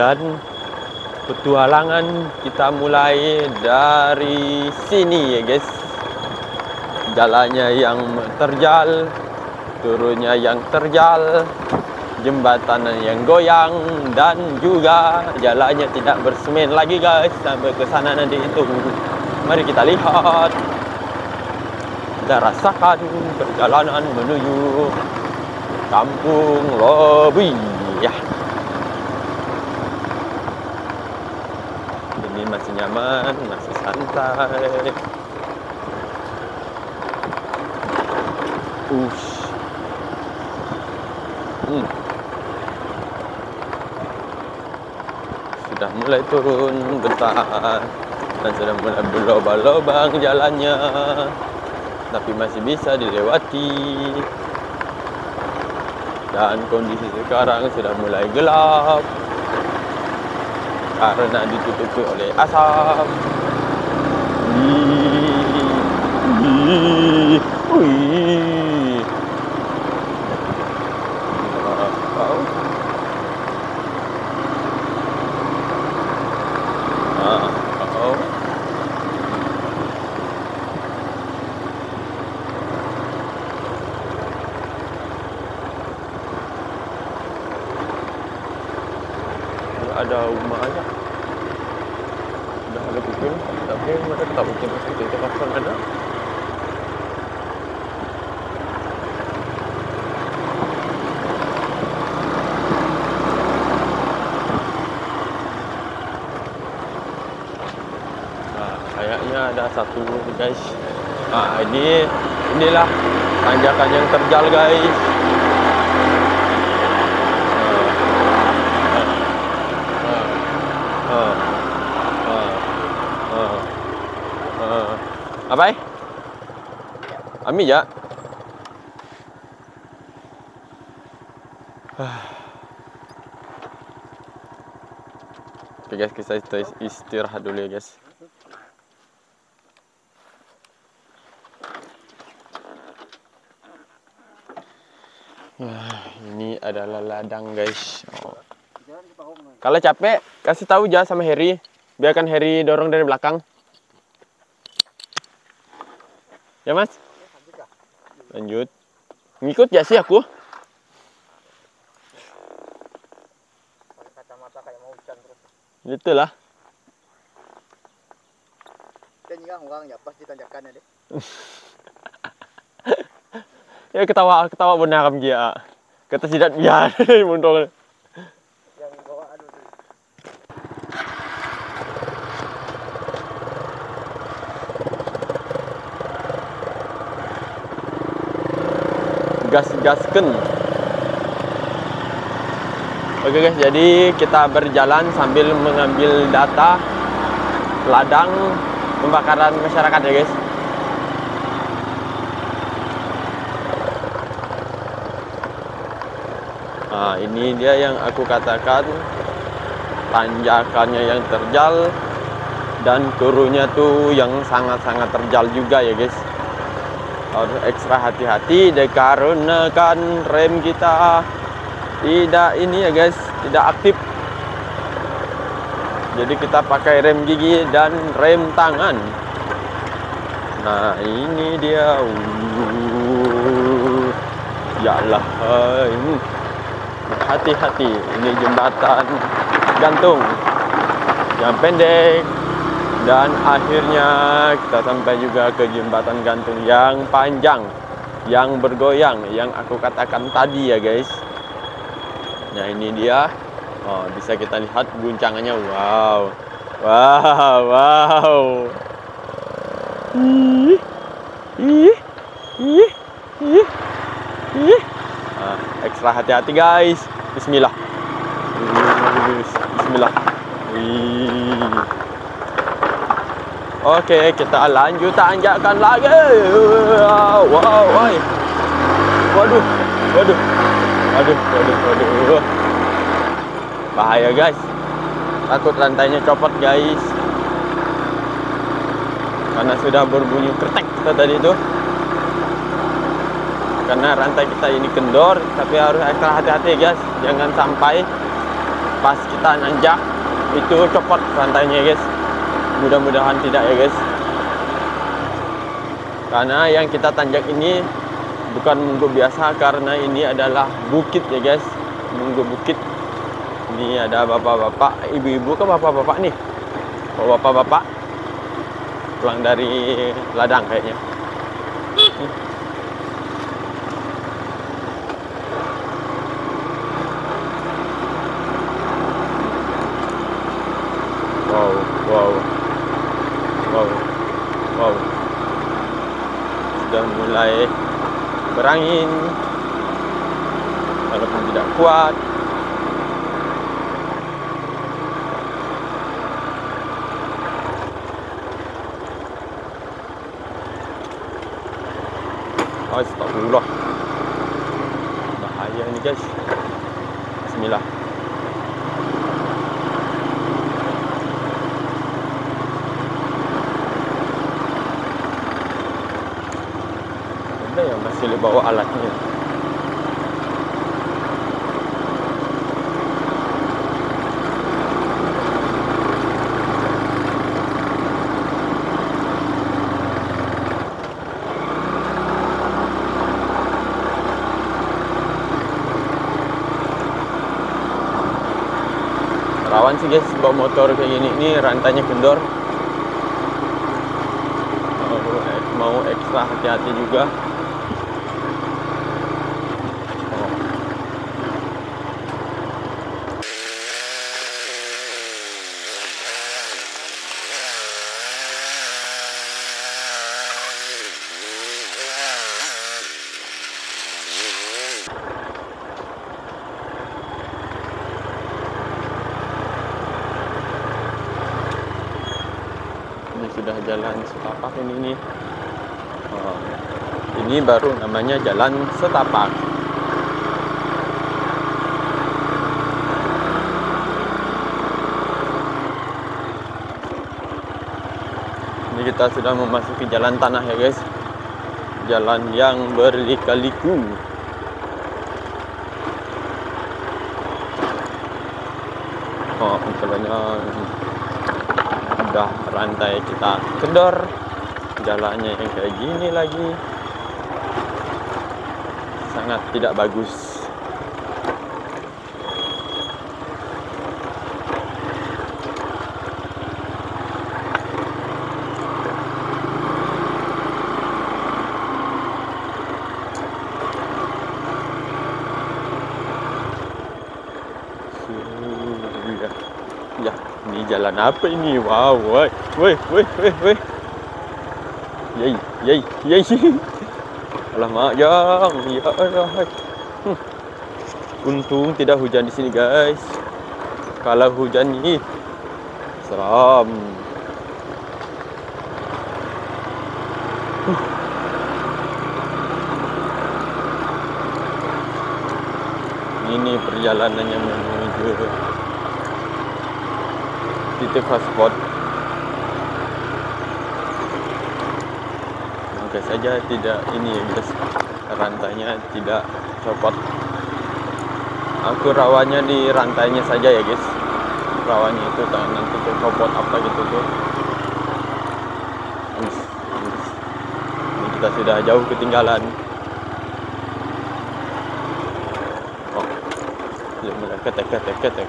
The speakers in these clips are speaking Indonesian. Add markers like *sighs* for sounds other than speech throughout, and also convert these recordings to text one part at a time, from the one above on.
Dan petualangan kita mulai dari sini ya guys. Jalannya yang terjal, turunnya yang terjal, jembatan yang goyang dan juga jalannya tidak bersemen lagi guys sampai ke sana nanti itu. Mari kita lihat. Kita rasakan perjalanan menuju Kampung Lobi. Ya. Nyaman, masih santai. Ush. Hmm. Sudah mulai turun bentar dan sudah mulai berlobang-lobang jalannya. Tapi masih bisa dilewati. Dan kondisi sekarang sudah mulai gelap karena ditutupi oleh asap. Wih. Wow. Ah, oh. Nggak ada rumah aja. Udah ada pikir, tapi mereka tak mungkin masuk ke kawasan ada. Nah, kayaknya ada satu guys. Nah, ini inilah tanjakan yang terjal guys. Apa? eh? Ami ya. *sighs* Oke guys, kita ist- istirahat dulu ya guys. *sighs* ini adalah ladang guys. Oh. Kalau capek, kasih tahu aja sama Harry. Biarkan Harry dorong dari belakang. Ya mas? Lanjut. Ngikut gak sih aku? pakai kacamata kayak mau hujan terus Gitu lah. kan orang ya pas ditanjakan ya deh *laughs* Ya ketawa ketawa benar dia. Kata sidat biar *laughs* mundur. gas-gasken. Oke guys, jadi kita berjalan sambil mengambil data ladang pembakaran masyarakat ya guys. Nah, ini dia yang aku katakan tanjakannya yang terjal dan turunnya tuh yang sangat-sangat terjal juga ya guys. Harus ekstra hati-hati dikarenakan rem kita. Tidak ini ya guys tidak aktif. Jadi kita pakai rem gigi dan rem tangan. Nah ini dia. Uh, ya hai. Hati-hati. Ini jembatan gantung yang pendek dan akhirnya kita sampai juga ke jembatan gantung yang panjang yang bergoyang yang aku katakan tadi ya guys. Nah ini dia. Oh, bisa kita lihat guncangannya. Wow. Wow wow. Ih ih ih ih ih. Ah, ekstra hati-hati guys Bismillah Bismillah Wih. Oke, kita lanjut tanjakan lagi. Wow, woi. Waduh, waduh. Waduh, waduh, waduh. Bahaya, guys. Takut lantainya copot, guys. Karena sudah berbunyi kretek tadi itu. Karena rantai kita ini kendor, tapi harus ekstra hati-hati, guys. Jangan sampai pas kita nanjak itu copot rantainya guys. Mudah-mudahan tidak ya guys. Karena yang kita tanjak ini bukan munggu biasa karena ini adalah bukit ya guys. Munggu bukit. Ini ada bapak-bapak ibu-ibu ke bapak-bapak nih? Bapak-bapak pulang dari ladang kayaknya mulai berangin walaupun tidak kuat. Astagfirullah. Bahaya ini guys. Bismillah boleh bawa alatnya. Rawan sih guys bawa motor kayak gini. Ini rantainya kendor. Mau ekstra hati-hati juga sudah jalan setapak ini nih Oh, ini baru namanya jalan setapak. Ini kita sudah memasuki jalan tanah ya guys. Jalan yang berlika-liku oh jalannya udah rantai kita kendor. Jalannya yang kayak gini lagi. Sangat tidak bagus jalan apa ini? Wow, woi, woi, woi, woi, woi. Yey, yey, yey. *laughs* Alamak, yang, ya Allah. Hmm. Untung tidak hujan di sini, guys. Kalau hujan ini seram. Huh. Ini perjalanannya menuju titik hotspot Semoga saja tidak ini ya guys. Rantainya tidak copot. Aku rawannya di rantainya saja ya guys. Rawannya itu kan nanti copot apa gitu tuh. Ini kita sudah jauh ketinggalan. Oh mulai ketek ketek ketek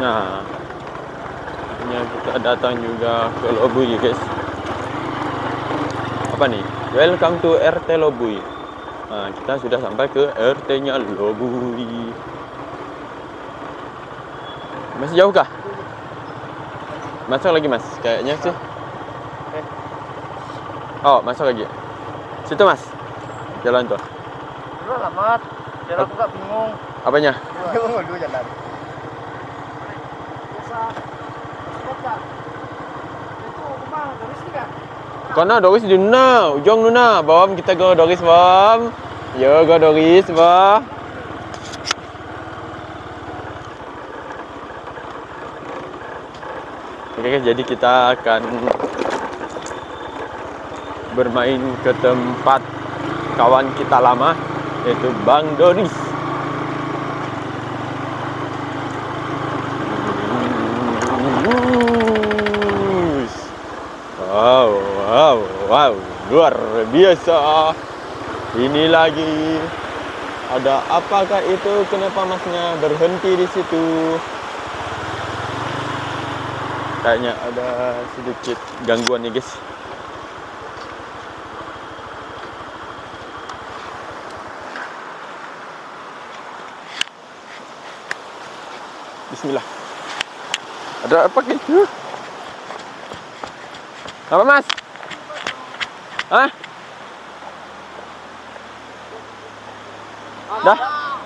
Nah, akhirnya kita datang juga ke Lobui guys. Apa nih? Welcome to RT Lobui. Nah, kita sudah sampai ke RT-nya Lobui. Masih jauh kah? Masuk lagi mas, kayaknya sih. Eh. Oh, masuk lagi. Situ mas, jalan tuh. Lu alamat. Jalan aku gak bingung. Apanya? Bingung dulu jalan. Biasa. Itu rumah domestik kan? Kono Doris di nuna, ujung nuna. Bawam kita go Doris bawam. Yo go Doris bawam. Oke, jadi kita akan bermain ke tempat kawan kita lama yaitu Bang Doris. Wow, wow, wow, luar biasa. Ini lagi. Ada apakah itu? Kenapa masnya berhenti di situ? Kayaknya ada sedikit gangguan nih guys. Bismillah. Ada apa gitu? Apa mas? Hah? Dah?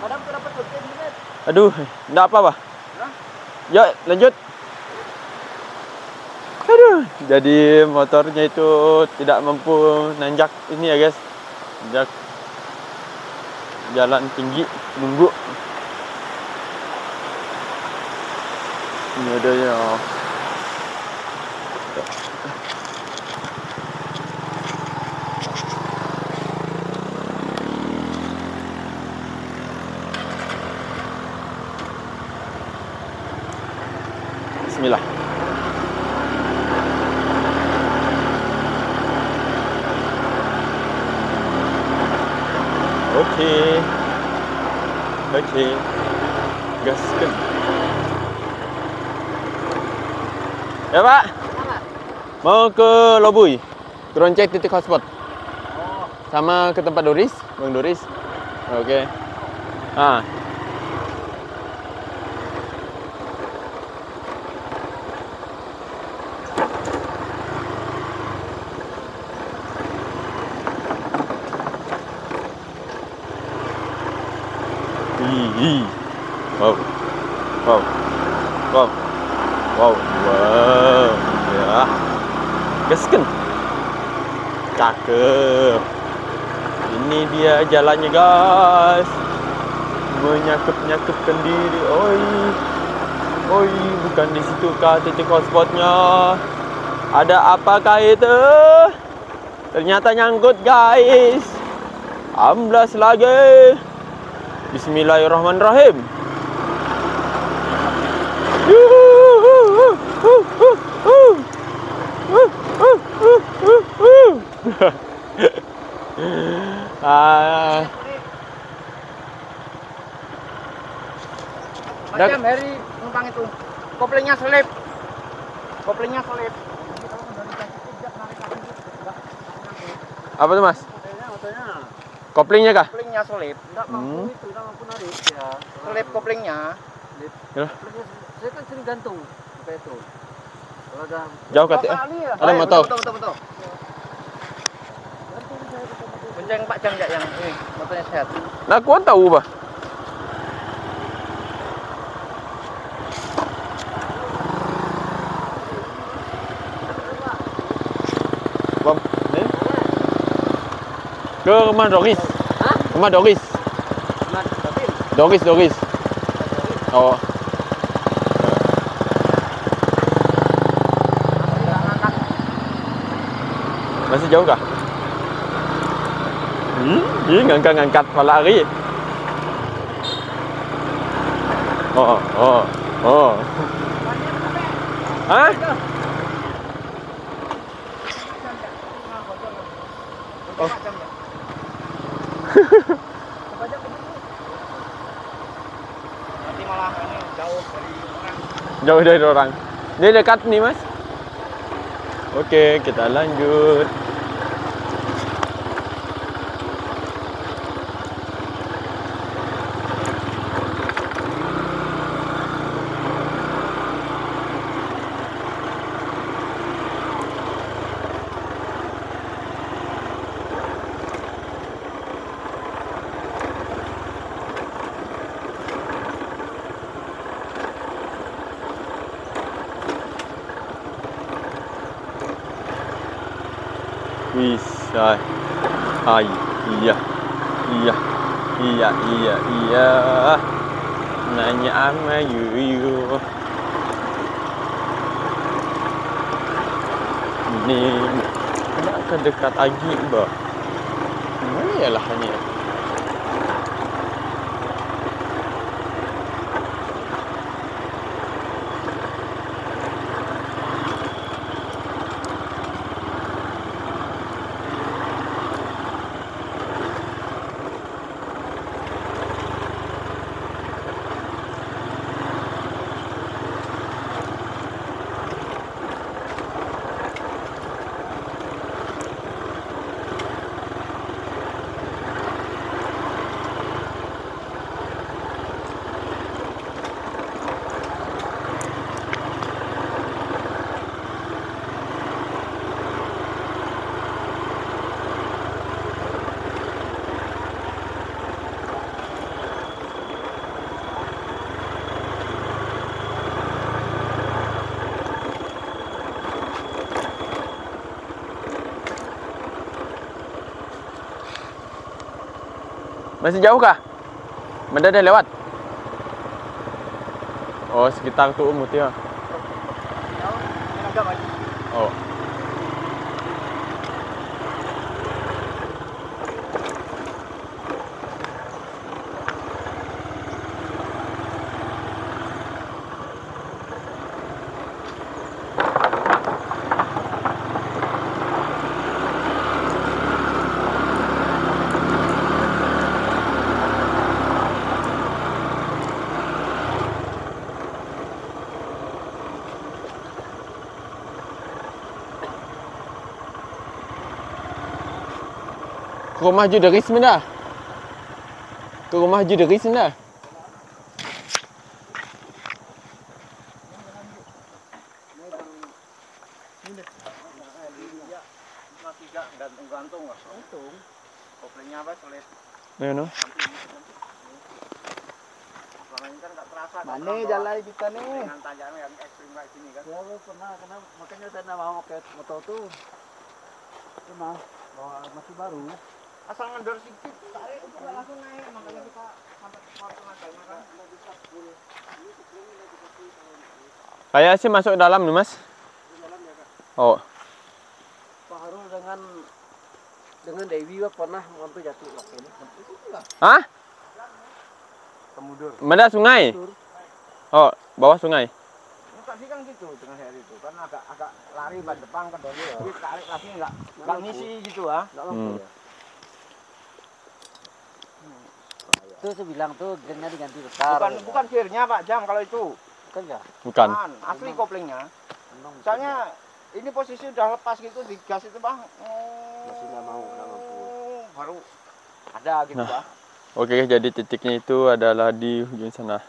Kadang aku dapat 20 menit. Aduh, enggak apa-apa. Hah? Yuk, lanjut. Aduh, jadi motornya itu tidak mampu nanjak ini ya guys. Nanjak jalan tinggi, nunggu. Ini adanya. Bismillah. Okey. Okey. Gaskan. Ya, Pak. Mau ke Lobui. Turun cek titik hotspot. Oh, Sama ke tempat Doris, Bang Doris. Okey. Ha. Ih. Wow. Wow. Wow. Wow. Wow. Ya. Gaskan. Ini dia jalannya, guys. Menyakup-nyakupkan diri. Oi. Oi, bukan di situ kah titik hotspotnya? Ada apakah itu? Ternyata nyangkut, guys. Amblas lagi. Bismillahirrahmanirrahim. Ah, macam Harry numpang itu. Koplingnya selip. Koplingnya selip. Apa tuh mas? Koplingnya kah? koplingnya selip. Enggak mampu Hmm. itu, enggak mampu narik ya. Selip koplingnya. Ya. Koplingnya- Saya kan sering gantung kayak itu. Kalau ada Jauh kali ya. Ada Eh, motor. Betul betul betul. gantung saya Bonceng Pak Jam enggak yang ini motornya sehat. Nah, kuan tahu bah. Bom, ni. Ke rumah Doris. Hah? Rumah Doris. Doris, Doris. Oh, masih jauh kah? Dia ngangkat-ngangkat kepala lari. Oh, oh, oh. Hah? Oh. Malah jauh dari orang. Jauh dari orang. Dia dekat nih, Mas. Okey, kita lanjut. Wis, ay. Ay, iya. Iya. Iya, iya, iya. Nanya sama Yuyu. Ini nak ke dekat lagi, bah. Mana ya lahannya? Masih jauh kah? Benda dah lewat? Oh, sekitar tu dia. Jauh, Ke rumah Juderis dah. Ke rumah dah. Gak gantung-gantung lah. Gantung. Koplingnya apa selip. Mana no? Kan. Mana jalan kita nih? Dengan tanjakan yang ekstrim kayak gini kan. Ya pernah karena makanya saya mau pakai motor tuh. Pernah bawa masih baru. Asal ngendor sedikit, tarik itu langsung naik. Makanya kita sampai tenaganya kan. Kayak sih masuk dalam nih, Mas. Oh. Pak Harul dengan dengan Dewi pernah hampir jatuh waktu ini. Hah? Kemudur. Benda sungai? Oh, bawah sungai. Sih kan gitu dengan hari itu. Kan agak agak lari ban depan ke dulu ya. Jadi tarik lagi enggak enggak ngisi gitu ah. Enggak mampu Hmm. ya. Tuh saya bilang tuh gearnya diganti besar. Bukan bukan gearnya Pak Jam kalau itu. Bukan ya? Bukan. Bukan, asli koplingnya. Emang Soalnya ini posisi udah lepas gitu di gas itu bang. Masih nggak mau, nggak mampu. Baru ada gitu Nah. bang. Oke, jadi titiknya itu adalah di ujung sana.